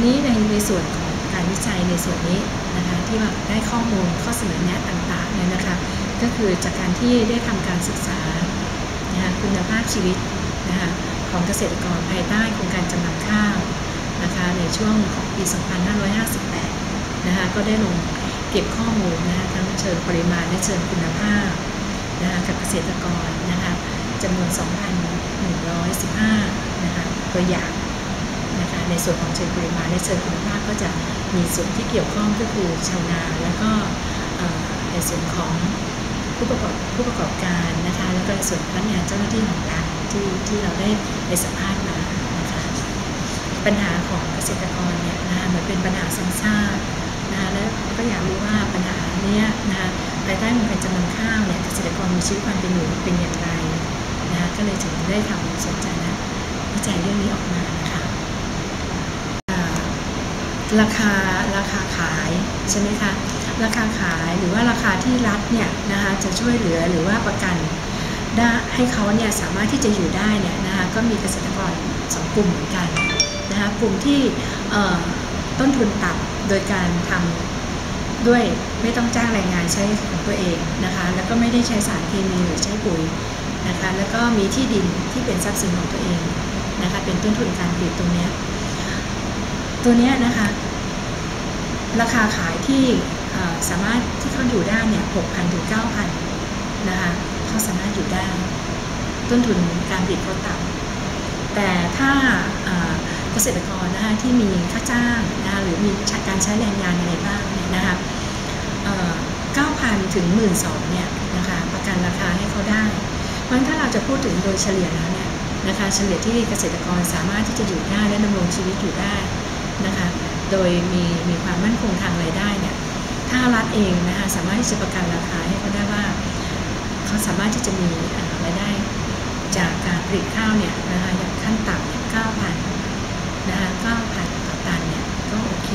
ทีนี้ในในส่วนของการวิจัยในส่วนนี้นะคะที่ว่าได้ข้อมูลข้อเสนอแนะต่างๆเนี่ยนะคะก็คือจากการที่ได้ทำการศึกษานะคะคุณภาพชีวิตนะคะของเกษตรกรภายใต้โครงการจำนำข้าวนะคะในช่วงของปี 2558 นะคะก็ได้ลงเก็บข้อมูลนะคะทั้งเชิงปริมาณและเชิงคุณภาพนะคะกับเกษตรกรนะคะจำนวน 2,115 นะคะตัวอย่าง ในส่วนของเชิงปริมาณและเชิงคุณภาพก็จะมีส่วนที่เกี่ยวข้องก็คือชาวนาแล้วก็ในส่วนของผู้ประกอบผู้ประกอบการนะคะแล้วก็ในส่วนพนักงานเจ้าหน้าที่ของรัฐที่ที่เราได้ไปสัมภาษณ์มานะคะปัญหาของเกษตรกรเนี่ยนะคะเหมือนเป็นปัญหาซ้ำซากนะคะแล้วก็อยากรู้ว่าปัญหาเนี้ยนะคะภายใต้โครงกาจำนำข้าวเนี่ยเกษตรกรมีชีวิตความเป็นอยู่เป็นอย่างไรนะคะก็เลยถึงได้ทำสนใจนะวิจัยเรื่องนี้ออกมานะ ราคาราคาขายใช่ไหมคะราคาขายหรือว่าราคาที่รัฐเนี่ยนะคะจะช่วยเหลือหรือว่าประกันได้ให้เขาเนี่ยสามารถที่จะอยู่ได้เนี่ยนะคะก็มีเกษตรกรสองกลุ่มเหมือนกันนะคะกลุ่มที่ต้นทุนต่ำโดยการทำด้วยไม่ต้องจ้างแรงงานใช้ของตัวเองนะคะแล้วก็ไม่ได้ใช้สารเคมีหรือใช้ปุ๋ยนะคะแล้วก็มีที่ดินที่เป็นทรัพย์สินของตัวเองนะคะเป็นต้นทุนการผลิตตรงนี้ตัวนี้นะคะ ราคาขายที่สามารถที่เขาอยู่ได้เนี่ย6,000ถึง9,000นะคะเขาสามารถอยู่ได้ ต้นทุนการผลิตเขาต่ำแต่ถ้าเกษตรกรนะคะที่มีค่าจ้างนะะหรือมีการใช้แรงงานอะไรบ้างเนี่ยนะคะ9,000ถึง12,000เนี่ยนะคะประกันราคาให้เขาได้ เพราะงั้นถ้าเราจะพูดถึงโดยเฉลี่ยแล้วเนี่ยนะคะเฉลี่ยที่เกษตรกรสามารถที่จะอยู่ได้และดำรงชีวิตอยู่ได้ โดยมีมีความมั่นคงทางรายได้เนี่ยถ้ารัฐเองนะคะสามารถที่จะประกันราคาให้เขาได้ว่าเขาสามารถที่จะมีรายได้จากการผลิตข้าวเนี่ยนะคะอย่างขั้นต่ำ9,000นะคะ9,000ต่อตันเนี่ยก็โอเค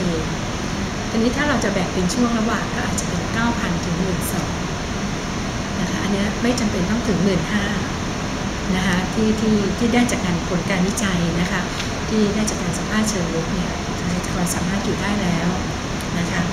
ทีนี้ถ้าเราจะแบ่งเป็นช่วงระหว่างก็อาจจะเป็น9,000ถึง12,000นะคะอันนี้ไม่จำเป็นต้องถึง15,000นะคะที่ที่ที่ได้จากการผลการวิจัยนะคะ ที่ได้จากการสัมภาษณ์เชิงลุกเนี่ยเกษตรกรสามารถอยู่ได้แล้วนะคะ